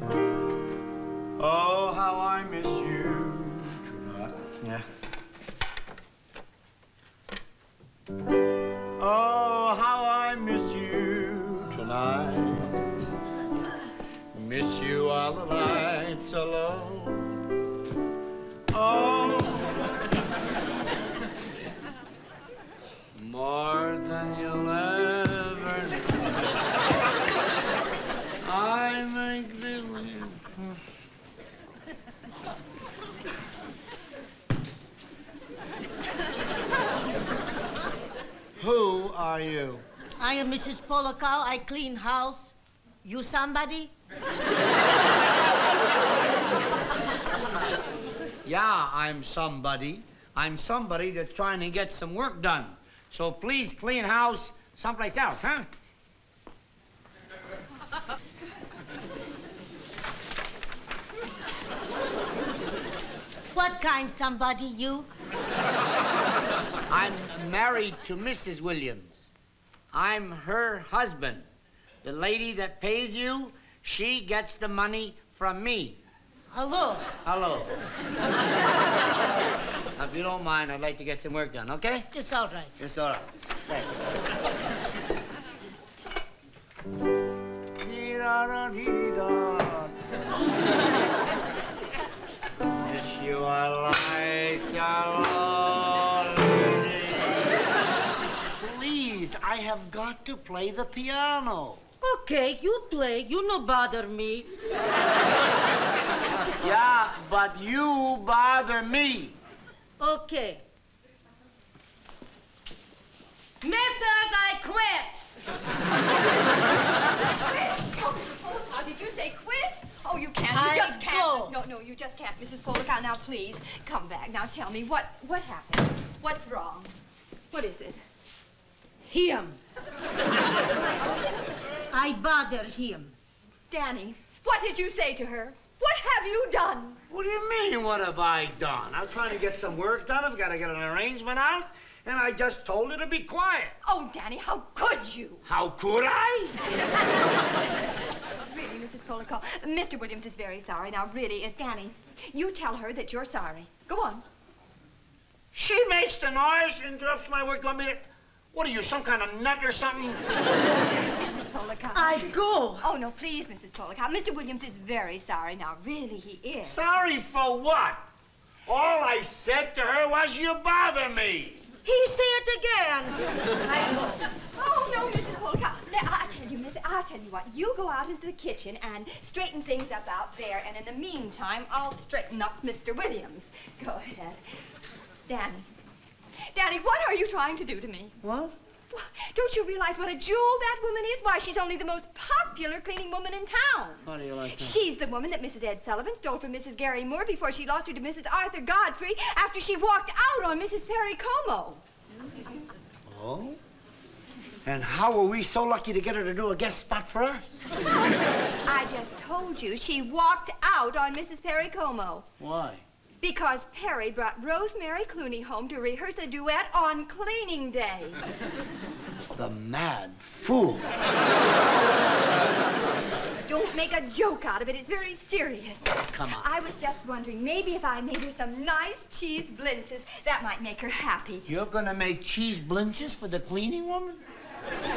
Um. Oh, how I miss you tonight. Yeah. Oh, how I miss you tonight. Miss you while the lights are low. Oh, more than you'll ever know. I make believe. Who are you? I am Mrs. Polakow. I clean house. You somebody? Yeah, I'm somebody. I'm somebody that's trying to get some work done. So please clean house someplace else, huh? What kind somebody you? I'm married to Mrs. Williams. I'm her husband. The lady that pays you, she gets the money from me. Hello. Hello. Now, if you don't mind, I'd like to get some work done, okay? It's all right. It's all right. Thank you. Dee-da-da-dee-da. You are like got to play the piano. Okay, you play. You no bother me. Yeah, but you bother me. Okay. Mrs. I quit. Oh, did you say quit? Oh, you can't. I You just can't. go. No, no, you just can't, Mrs. Polacott. Now, please, come back. Now, tell me, what what happened? What's wrong? What is it? Him. I bother him. Danny, what did you say to her? What have you done? What do you mean, what have I done? I'm trying to get some work done. I've got to get an arrangement out. And I just told her to be quiet. Oh, Danny, how could you? How could I? Really, Mrs. Polacott, Mr. Williams is very sorry. Now, really, is Danny. You tell her that you're sorry. Go on. She makes the noise, interrupts my work. Want me to... What are you, some kind of nut or something? Mrs. Polacott. I go. Oh, no, please, Mrs. Polacott. Uh, Mr. Williams is very sorry. Now, really, he is. Sorry for what? All I said to her was you bother me. He say it again. I go. Oh, no, Mrs. Polacott. Now, uh, I tell you, Miss, I'll tell you what. You go out into the kitchen and straighten things up out there, and in the meantime, I'll straighten up Mr. Williams. Go ahead. Danny. Danny, what are you trying to do to me? What? Wha- Don't you realize what a jewel that woman is? Why, she's only the most popular cleaning woman in town. How do you like that? She's the woman that Mrs. Ed Sullivan stole from Mrs. Garry Moore before she lost her to Mrs. Arthur Godfrey after she walked out on Mrs. Perry Como. Oh? And how were we so lucky to get her to do a guest spot for us? I just told you she walked out on Mrs. Perry Como Why? Because Perry brought Rosemary Clooney home to rehearse a duet on cleaning day. The mad fool. Don't make a joke out of it. It's very serious. Come on. I was just wondering, maybe if I made her some nice cheese blintzes, that might make her happy. You're gonna make cheese blinches for the cleaning woman?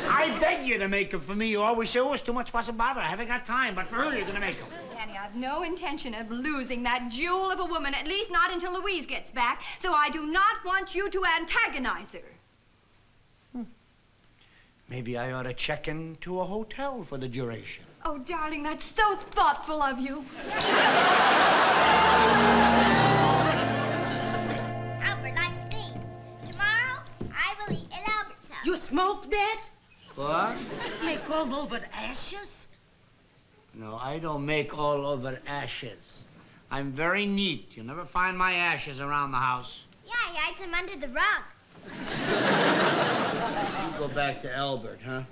I beg you to make them for me. You always say, oh, it's too much fuss and bother. I haven't got time. But for her, you're gonna make them. Danny, I've no intention of losing that jewel of a woman, at least not until Louise gets back, so I do not want you to antagonize her. Hmm. Maybe I ought to check into a hotel for the duration. Oh, darling, that's so thoughtful of you. That? What? Make all over ashes? No, I don't make all over ashes. I'm very neat. You'll never find my ashes around the house. Yeah, he hides them under the rug. You go back to Albert, huh?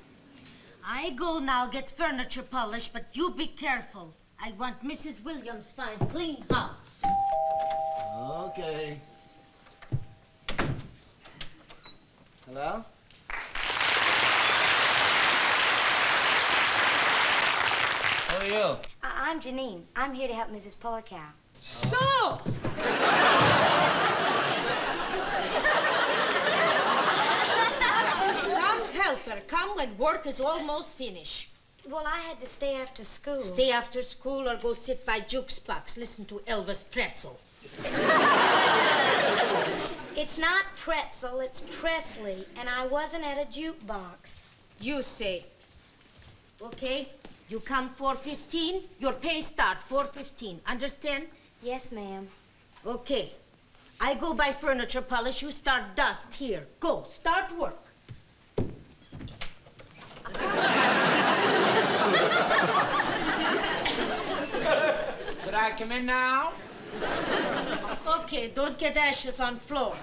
I go now get furniture polished, but you be careful. I want Mrs. Williams find clean house. Okay. Hello? Are you? I- I'm Janine. I'm here to help Mrs. Pullicow. So, some helper come when work is almost finished. Well, I had to stay after school. Stay after school or go sit by Jukes box, listen to Elvis Pretzel. It's not Pretzel, it's Presley, and I wasn't at a jukebox. You say. Okay, you come 4.15, your pay start 4.15. Understand? Yes, ma'am. Okay. I go buy furniture polish, you start dust here. Go, start work. Could I come in now? Okay, don't get ashes on floor.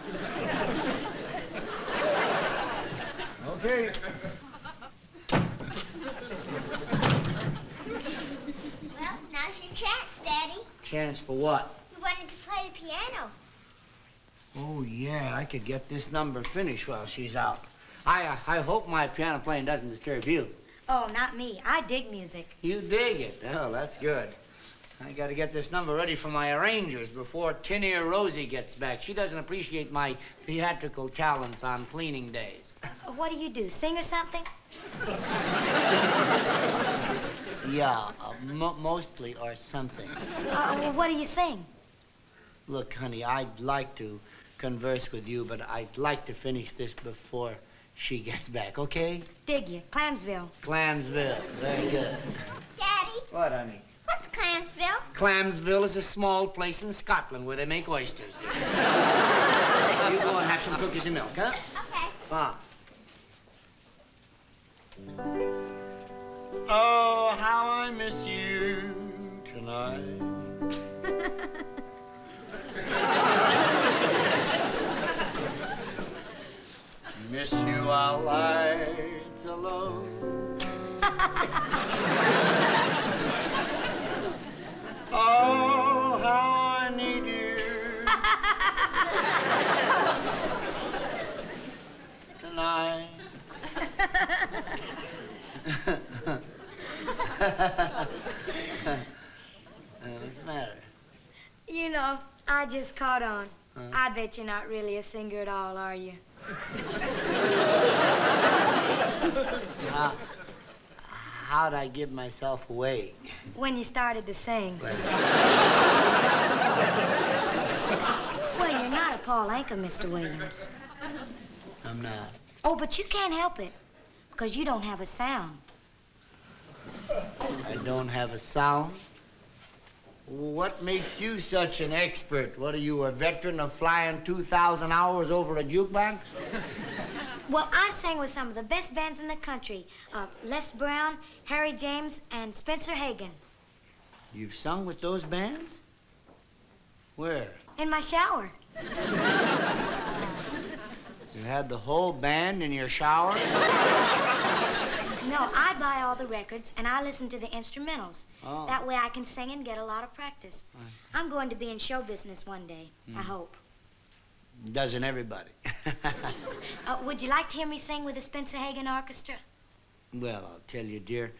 Okay. Well, now's your chance, Daddy. Chance for what? You wanted to play the piano. Oh, yeah, I could get this number finished while she's out. I, uh, I hope my piano playing doesn't disturb you. Oh, not me. I dig music. You dig it. Oh, that's good. I gotta get this number ready for my arrangers before Tin Ear Rosie gets back. She doesn't appreciate my theatrical talents on cleaning days. What do you do? Sing or something? Yeah, uh, mo mostly or something. Uh, well, what are you saying? Look, honey, I'd like to converse with you, but I'd like to finish this before she gets back, okay? Dig you. Clamsville. Clamsville. Very good. Daddy, What, honey? what's Clamsville? Clamsville is a small place in Scotland where they make oysters. you go and have some cookies and milk, huh? Okay. Fine. Oh, how I miss you tonight. miss you while lights alone. Oh, how I need you tonight. Uh, What's the matter? You know, I just caught on. Huh? I bet you're not really a singer at all, are you? How, how'd I give myself away? When you started to sing. Well, you're not a Paul Anka, Mr. Williams. I'm not. Oh, but you can't help it. Because you don't have a sound. I don't have a sound. What makes you such an expert? What are you, a veteran of flying 2,000 hours over a jukebox? Well, I sang with some of the best bands in the country. Uh, Les Brown, Harry James, and Spencer Hagen. You've sung with those bands? Where? In my shower. You had the whole band in your shower? No, I buy all the records and I listen to the instrumentals. Oh. That way I can sing and get a lot of practice. I'm going to be in show business one day, I hope. Doesn't everybody? Uh, would you like to hear me sing with the Spencer Hagen Orchestra? well, I'll tell you, dear,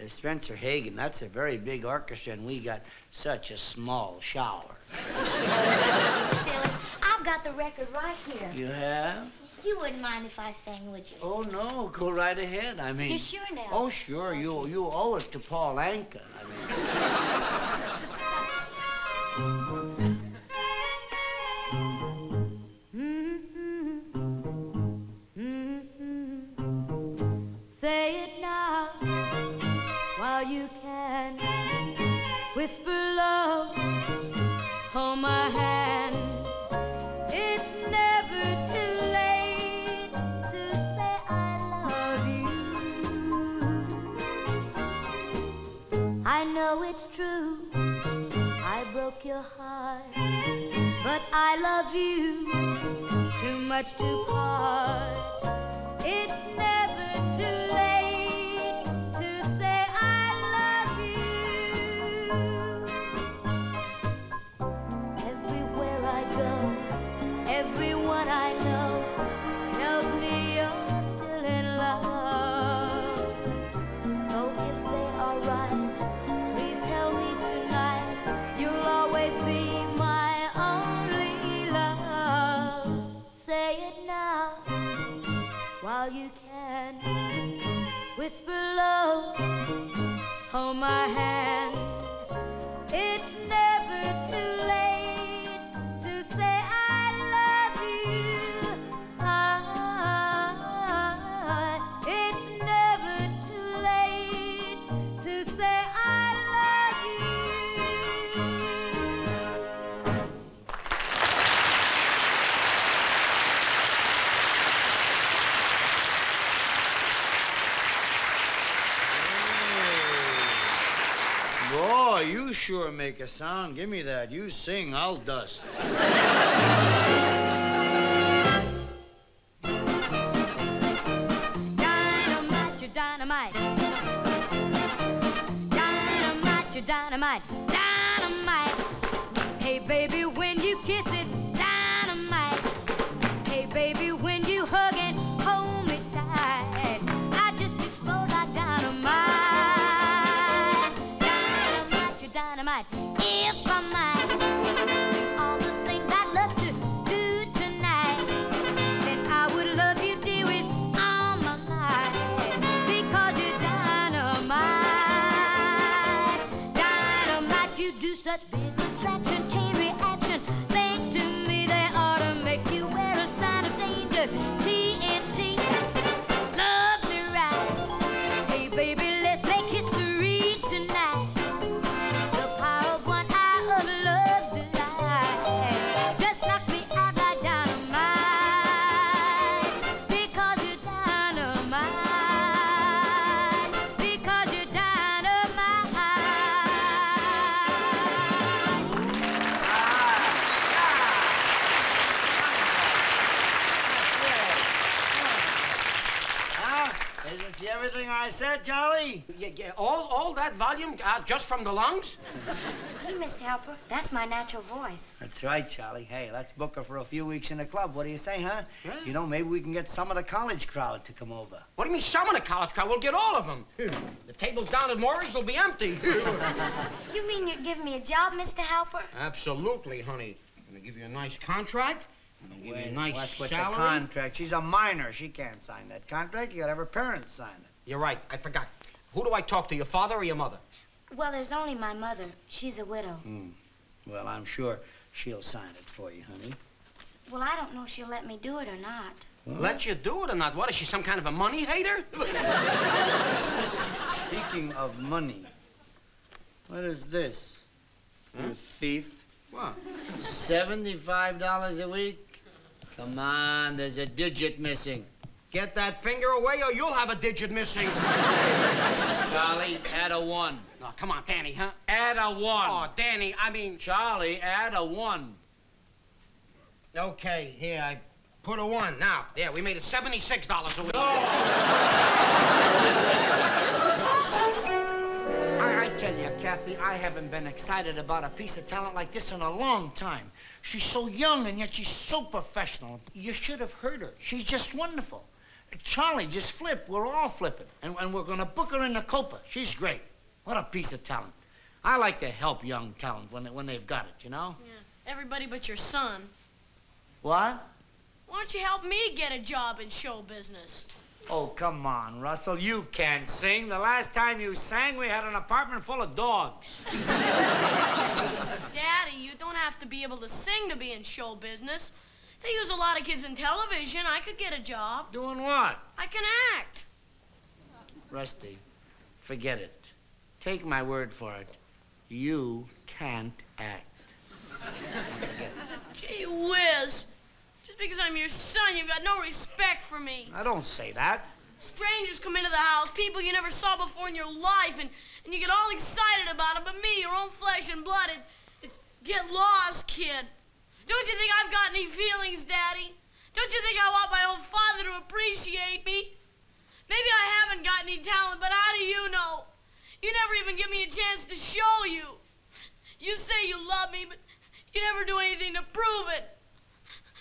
uh, Spencer Hagen, that's a very big orchestra, and we got such a small shower. Silly. I've got the record right here. You have? You wouldn't mind if I sang, would you? Oh, no, go right ahead. I mean... You're sure now? Oh, sure. You you owe it to Paul Anka. I mean... Say it now while you can. Whisper love, hold my hand. I love you too much to part. It's never can. Whisper low, hold my hand. Sure make a sound. Give me that. You sing, I'll dust. Dynamite, dynamite. Dynamite, dynamite. Dynamite. Hey, baby, when you kiss it, volume uh, just from the lungs? Gee, Mr. Halper, that's my natural voice. That's right, Charlie. Hey, let's book her for a few weeks in the club. What do you say, huh? Yeah. You know, maybe we can get some of the college crowd to come over. What do you mean, some of the college crowd? We'll get all of them. The tables down at Mory's will be empty. You mean you're giving me a job, Mr. Halper? Absolutely, honey. I'm gonna give you a nice contract. I'm gonna give you a nice what's with salary. the contract? She's a minor. She can't sign that contract. You gotta have her parents sign it. You're right. I forgot. Who do I talk to, your father or your mother? Well, there's only my mother. She's a widow. Hmm. Well, I'm sure she'll sign it for you, honey. Well, I don't know if she'll let me do it or not. Let you do it or not? What, is she some kind of a money hater? Speaking of money, what is this? Huh? You thief. what? Seventy-five dollars a week? Come on, there's a digit missing. Get that finger away or you'll have a digit missing. Charlie, add a one. Oh, come on, Danny, huh? Add a one. Oh, Danny, I mean... Charlie, add a one. Okay, here, I put a one. Now, there, we made it $76 a week. I, I tell you, Kathy, I haven't been excited about a piece of talent like this in a long time. She's so young and yet she's so professional. You should have heard her. She's just wonderful. Charlie just flipped. We're all flipping. And, and we're going to book her in the Copa. She's great. What a piece of talent. I like to help young talent when, they, when they've got it, you know? Yeah, everybody but your son. What? Why don't you help me get a job in show business? Oh, come on, Russell. You can't sing. The last time you sang, we had an apartment full of dogs. Daddy, you don't have to be able to sing to be in show business. They use a lot of kids in television. I could get a job. Doing what? I can act. Rusty, forget it. Take my word for it. You can't act. Gee whiz. Just because I'm your son, you've got no respect for me. I don't say that. Strangers come into the house, people you never saw before in your life, and, and you get all excited about them. But me, your own flesh and blood, it, it's get lost, kid. Don't you think I've got any feelings, Daddy? Don't you think I want my own father to appreciate me? Maybe I haven't got any talent, but how do you know? You never even give me a chance to show you. You say you love me, but you never do anything to prove it.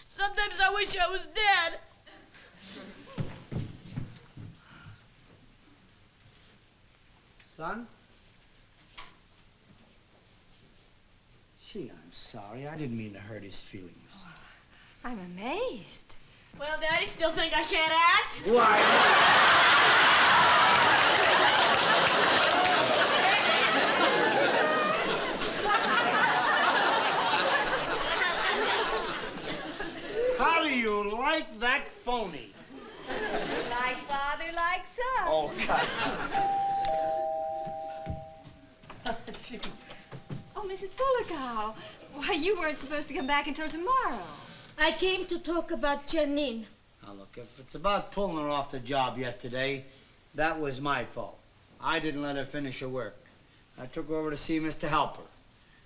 Sometimes I wish I was dead. Son? Gee, I'm sorry. I didn't mean to hurt his feelings. Oh, I'm amazed. Well, Daddy, still think I can't act? Why? How do you like that phony? Like father, like son. Oh, God. Mrs. Bullicow. Why, you weren't supposed to come back until tomorrow. I came to talk about Janine. Now, look, if it's about pulling her off the job yesterday, that was my fault. I didn't let her finish her work. I took her over to see Mr. Halper.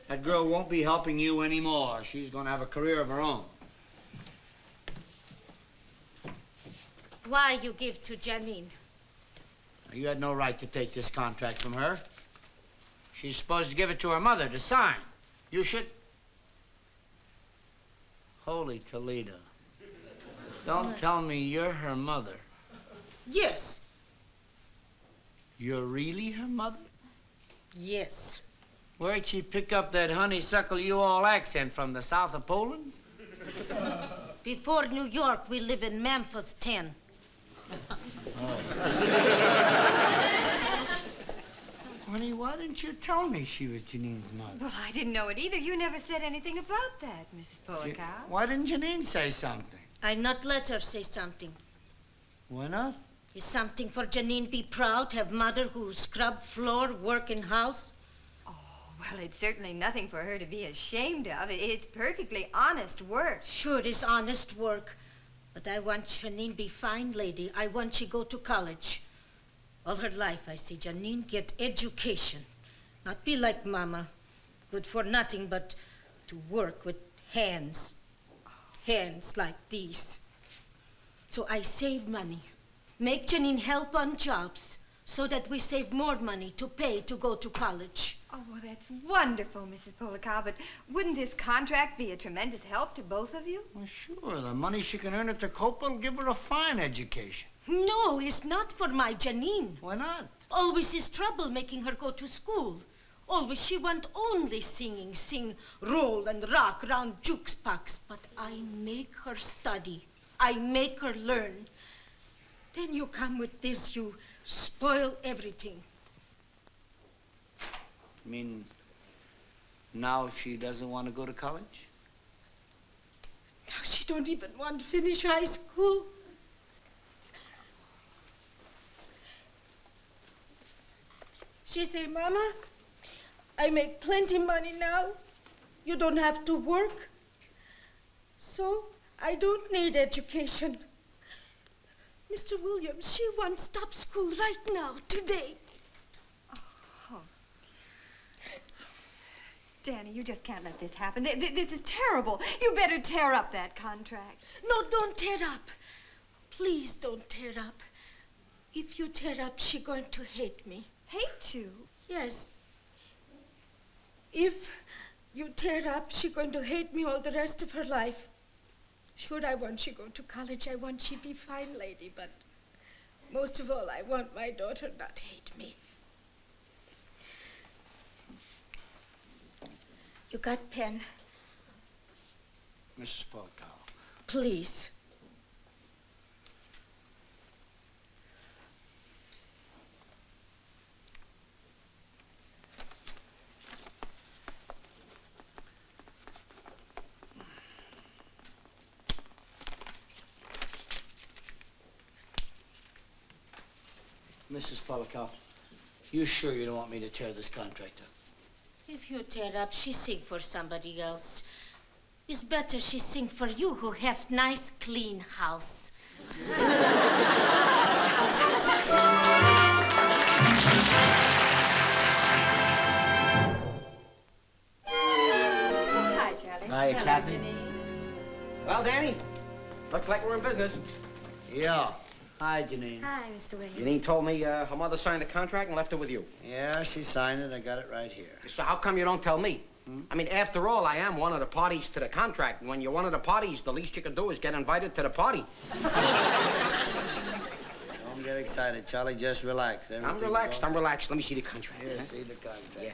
That girl won't be helping you anymore. She's going to have a career of her own. Why you give to Janine? You had no right to take this contract from her. She's supposed to give it to her mother to sign. You should. Holy Toledo. Don't tell me you're her mother. Yes. You're really her mother? Yes. Where'd she pick up that honeysuckle you all accent from? The south of Poland? Before New York, we live in Memphis 10. Honey, why didn't you tell me she was Janine's mother? Well, I didn't know it either. You never said anything about that, Mrs. Bullicow. Why didn't Janine say something? I not let her say something. Why not? Is something for Janine be proud, have mother who scrub floor, work in house? Oh, well, it's certainly nothing for her to be ashamed of. It's perfectly honest work. Sure, it's honest work. But I want Janine be fine lady. I want she go to college. All her life, I see Janine get education. Not be like mama. Good for nothing but to work with hands. Hands like these. So I save money. Make Janine help on jobs so that we save more money to pay to go to college. Oh, well, that's wonderful, Mrs. Polikow, but wouldn't this contract be a tremendous help to both of you? Well, sure. The money she can earn at the Copa will give her a fine education. No, it's not for my Janine. Why not? Always is trouble making her go to school. Always she want only singing, sing, roll and rock round jukes box. But I make her study. I make her learn. Then you come with this, you spoil everything. I mean, now she doesn't want to go to college? Now she don't even want to finish high school. She say, Mama, I make plenty money now. You don't have to work. So I don't need education. Mr. Williams, she wants stop school right now, today. Oh. Danny, you just can't let this happen. Th- th- This is terrible. You better tear up that contract. No, don't tear up. Please don't tear up. If you tear up, she going to hate me. Hate you? Yes. If you tear up, she going to hate me all the rest of her life. Sure, I want she go to college. I want she be fine lady, but most of all, I want my daughter not hate me. You got pen? Mrs. Polkow. Please. Mrs. Polikow, you sure you don't want me to tear this contract up? If you tear up, she sing for somebody else. It's better she sing for you who have nice, clean house. Hi, Charlie. Hi, Hello, Kathy. Well, Danny, looks like we're in business. Yeah. Hi, Janine. Hi, Mr. Williams. Janine told me uh, her mother signed the contract and left it with you. Yeah, she signed it. I got it right here. So how come you don't tell me? I mean, after all, I am one of the parties to the contract. And when you're one of the parties, the least you can do is get invited to the party. Don't get excited, Charlie. Just relax. I'm relaxed. all- I'm relaxed. Let me see the contract. Here, huh? see the contract. Yeah.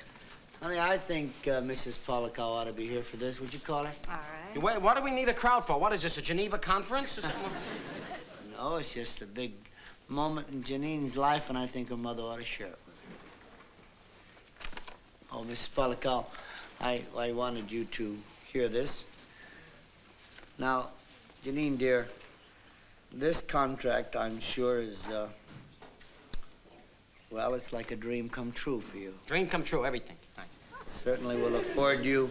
Honey, I think uh, Mrs. Polikow ought to be here for this. Would you call her? All right. What, what do we need a crowd for? What is this, a Geneva conference or something? No, it's just a big moment in Janine's life, and I think her mother ought to share it with her. Oh, Miss Spalakal, I, I wanted you to hear this. Now, Janine, dear, this contract, I'm sure, is, uh, well, it's like a dream come true for you. Dream come true, everything. Right. Certainly will afford you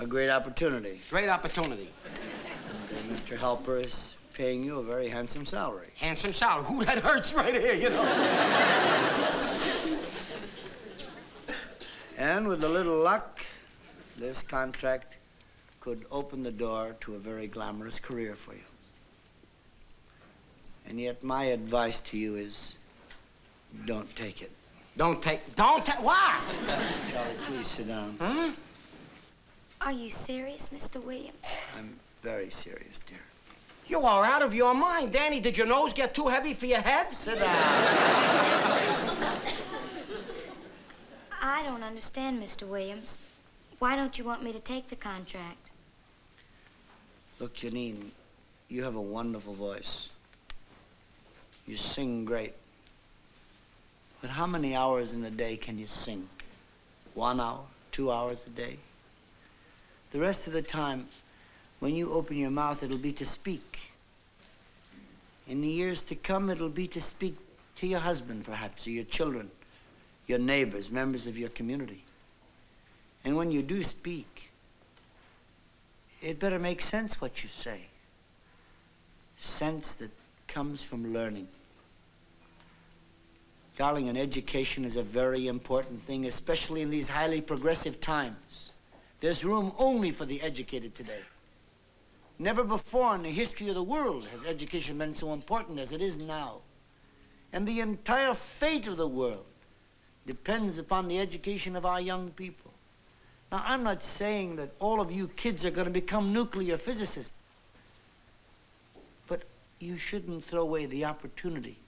a great opportunity. Great opportunity. And uh, Mr. Halper is paying you a very handsome salary. Handsome salary. Who that hurts right here, you know. And with a little luck, this contract could open the door to a very glamorous career for you. And yet my advice to you is don't take it. Don't take, don't take, what? Charlie, please sit down. Huh? Are you serious, Mr. Williams? I'm very serious, dear. You are out of your mind. Danny, did your nose get too heavy for your head? Sit down. I don't understand, Mr. Williams. Why don't you want me to take the contract? Look, Janine, you have a wonderful voice. You sing great. But how many hours in a day can you sing? One hour? Two hours a day? The rest of the time, when you open your mouth, it'll be to speak. In the years to come, it'll be to speak to your husband, perhaps, or your children, your neighbors, members of your community. And when you do speak, it better make sense what you say. Sense that comes from learning. Darling, an education is a very important thing, especially in these highly progressive times. There's room only for the educated today. Never before in the history of the world has education been so important as it is now. And the entire fate of the world depends upon the education of our young people. Now, I'm not saying that all of you kids are going to become nuclear physicists. But you shouldn't throw away the opportunity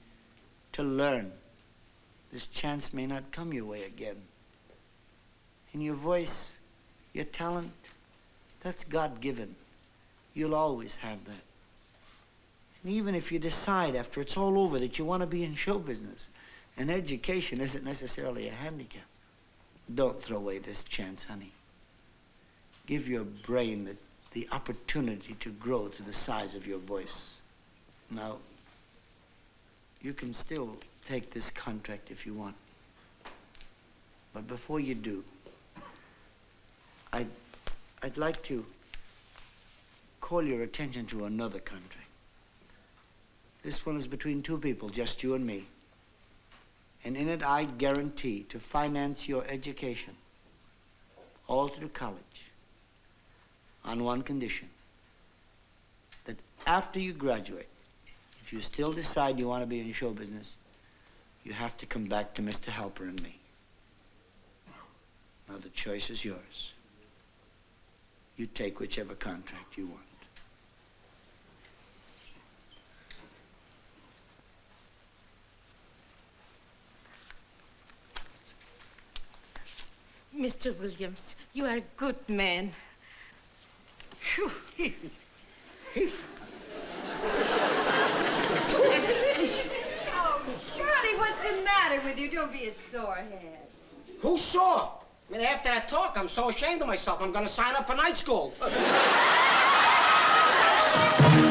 to learn. This chance may not come your way again. And your voice, your talent, that's God-given. You'll always have that. And even if you decide after it's all over that you want to be in show business, and education isn't necessarily a handicap, don't throw away this chance, honey. Give your brain the, the opportunity to grow to the size of your voice. Now, you can still take this contract if you want. But before you do, I'd, I'd like to call your attention to another country. This one is between two people, just you and me. And in it, I guarantee to finance your education, all through college, on one condition. That after you graduate, if you still decide you want to be in show business, you have to come back to Mr. Halper and me. Now, the choice is yours. You take whichever contract you want. Mr. Williams, you are a good man. Oh, Shirley, what's the matter with you? Don't be a sorehead. Who saw? I mean, after that talk, I'm so ashamed of myself. I'm going to sign up for night school.